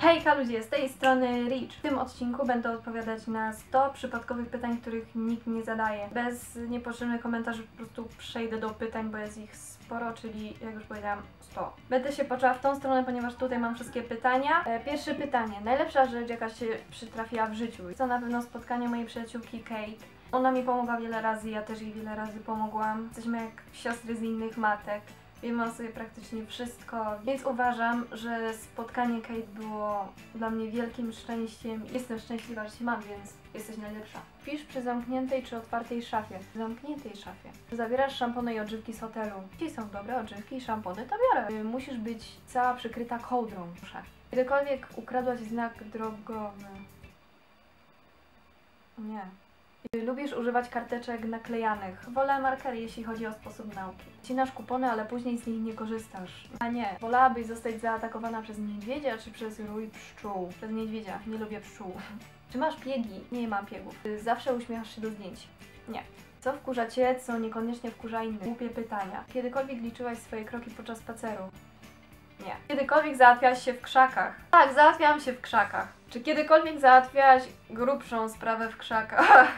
Hejka ludzie, z tej strony Rich. W tym odcinku będę odpowiadać na 100 przypadkowych pytań, których nikt nie zadaje. Bez niepotrzebnych komentarzy po prostu przejdę do pytań, bo jest ich sporo, czyli jak już powiedziałam 100. Będę się poczuła w tą stronę, ponieważ tutaj mam wszystkie pytania. E, pierwsze pytanie. Najlepsza rzecz, jaka się przytrafiła w życiu? To na pewno spotkanie mojej przyjaciółki Kate. Ona mi pomogła wiele razy, ja też jej wiele razy pomogłam. Jesteśmy jak siostry z innych matek. Wiemy o sobie praktycznie wszystko, więc uważam, że spotkanie Kate było dla mnie wielkim szczęściem. Jestem szczęśliwa, że Cię mam, więc jesteś najlepsza. Pisz przy zamkniętej czy otwartej szafie? Przy zamkniętej szafie. Zabierasz szampony i odżywki z hotelu. Jeśli są dobre odżywki i szampony, to biorę. Y, Musisz być cała przykryta kołdrą. Muszę. Kiedykolwiek ukradłaś znak drogowy? Nie. Lubisz używać karteczek naklejanych. Wolę markery, jeśli chodzi o sposób nauki. Cinasz kupony, ale później z nich nie korzystasz. A nie. Wolałabyś zostać zaatakowana przez niedźwiedzia, czy przez rój pszczół? Przez niedźwiedzia. Nie lubię pszczół. Czy masz piegi? Nie mam piegów. Zawsze uśmiechasz się do zdjęć. Nie. Co wkurza Cię, co niekoniecznie wkurza innych? Głupie pytania. Kiedykolwiek liczyłaś swoje kroki podczas spaceru? Nie. Kiedykolwiek załatwiałaś się w krzakach? Tak, załatwiałam się w krzakach. Czy kiedykolwiek załatwiałaś grubszą sprawę w krzakach?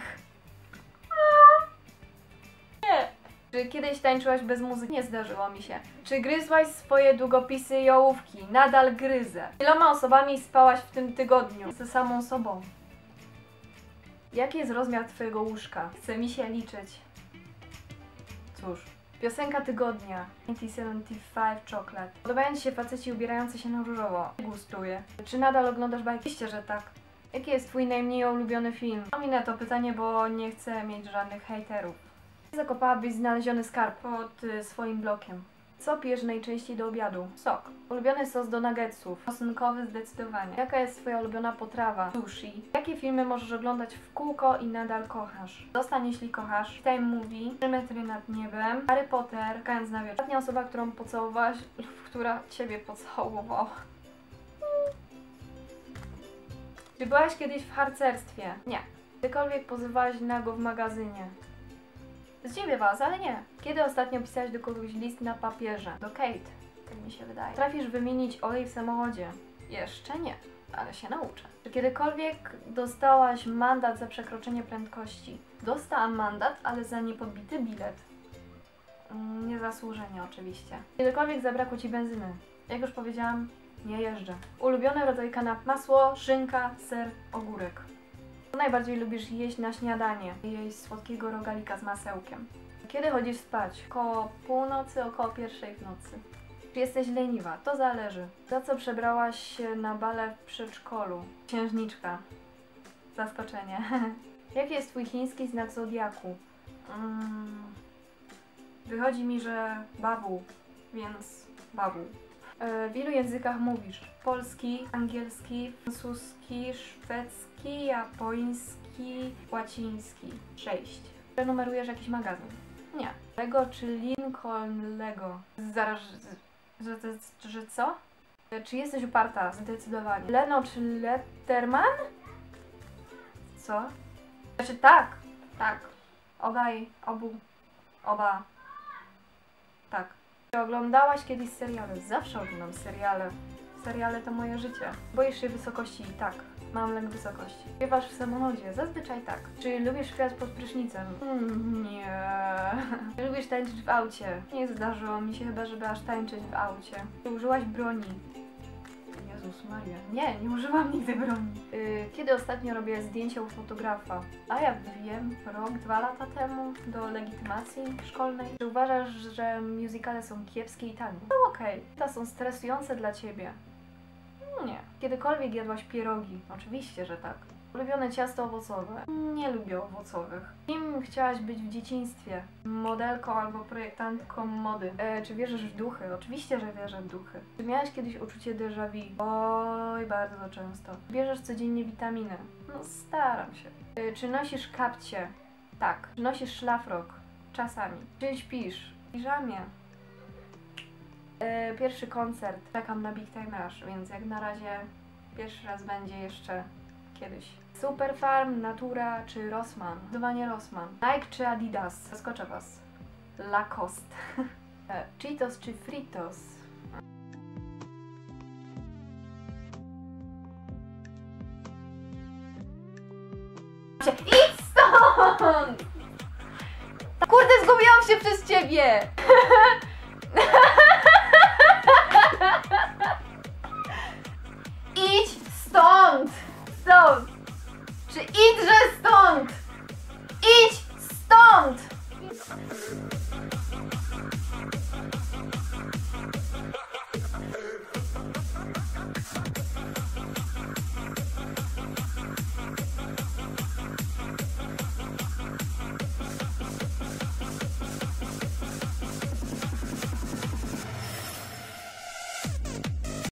Czy kiedyś tańczyłaś bez muzyki? Nie zdarzyło mi się. Czy gryzłaś swoje długopisy i ołówki? Nadal gryzę. Iloma osobami spałaś w tym tygodniu? Ze samą sobą. Jaki jest rozmiar Twojego łóżka? Chce mi się liczyć. Cóż. Piosenka tygodnia 1975 Chocolate. Podobają Ci się faceci ubierający się na różowo? Gustuje. Czy nadal oglądasz bajki? Oczywiście, że tak. Jaki jest Twój najmniej ulubiony film? Ominę to pytanie, bo nie chcę mieć żadnych hejterów. Zakopałabyś znaleziony skarb pod y, swoim blokiem. Co pijesz najczęściej do obiadu? Sok. Ulubiony sos do nuggetsów? Czosnkowy zdecydowanie. Jaka jest Twoja ulubiona potrawa? Sushi. Jakie filmy możesz oglądać w kółko i nadal kochasz? Zostań jeśli kochasz. Time Movie. 3 metry nad niebem. Harry Potter. Czekając na wieczór. Ostatnia osoba, którą pocałowałaś lub która Ciebie pocałowała. Czy byłaś kiedyś w harcerstwie? Nie. Kiedykolwiek pozywałaś nago w magazynie? Zdziwię was, ale nie. Kiedy ostatnio pisałeś do kogoś list na papierze? Do Kate, tak mi się wydaje. Trafisz wymienić olej w samochodzie? Jeszcze nie, ale się nauczę. Czy kiedykolwiek dostałaś mandat za przekroczenie prędkości? Dostałam mandat, ale za niepodbity bilet. Mm, Niezasłużenie oczywiście. Kiedykolwiek zabrakło Ci benzyny? Jak już powiedziałam, nie jeżdżę. Ulubiony rodzaj kanap masło, szynka, ser, ogórek. Najbardziej lubisz jeść na śniadanie? Jeść słodkiego rogalika z masełkiem. Kiedy chodzisz spać? Koło północy, około pierwszej w nocy. Czy jesteś leniwa? To zależy. Za co przebrałaś się na bale w przedszkolu? Księżniczka. Zaskoczenie. Jaki jest twój chiński znak zodiaku? Mm. Wychodzi mi, że babu, więc babu. E, W ilu językach mówisz? Polski, angielski, francuski, szwedzki, japoński, łaciński. Sześć. Prenumerujesz jakiś magazyn? Nie. Lego czy Lincoln Lego? Zaraz, że, że, że co? E, Czy jesteś uparta? Zdecydowanie. Leno czy Letterman? Co? Znaczy tak, tak. Obaj, obu, oba. Tak. Czy oglądałaś kiedyś seriale? Zawsze oglądam seriale. Seriale to moje życie. Boisz się wysokości? Tak. Mam lęk wysokości. Śpiewasz w samochodzie? Zazwyczaj tak. Czy lubisz śpiewać pod prysznicem? Mm, nie. Lubisz tańczyć w aucie? Nie zdarzyło mi się chyba, żeby aż tańczyć w aucie. Czy użyłaś broni? Jezus Maria. Nie, nie użyłam nigdy broni. Yy, kiedy ostatnio robię zdjęcie u fotografa? A ja wiem, rok, dwa lata temu do legitymacji szkolnej. Czy uważasz, że musicale są kiepskie i tanie? No okej. Okay. Są stresujące dla ciebie. Nie. Kiedykolwiek jadłaś pierogi? Oczywiście, że tak. Ulubione ciasto owocowe? Nie lubię owocowych. Kim chciałaś być w dzieciństwie? Modelką albo projektantką mody? E, czy wierzysz w duchy? Oczywiście, że wierzę w duchy. Czy miałaś kiedyś uczucie déjà vu? Oj, bardzo często. Bierzesz codziennie witaminy? No, staram się. E, czy nosisz kapcie? Tak. Czy nosisz szlafrok? Czasami. Czy śpisz? W piżamie? E, pierwszy koncert. Czekam na Big Time Rush, więc jak na razie pierwszy raz będzie jeszcze kiedyś. Superfarm, Natura czy Rossmann? Zdecydowanie Rossmann. Nike czy Adidas? Zaskoczę Was. Lacoste. E, Cheetos czy Fritos? Idź stąd! Kurde, zgubiłam się przez ciebie!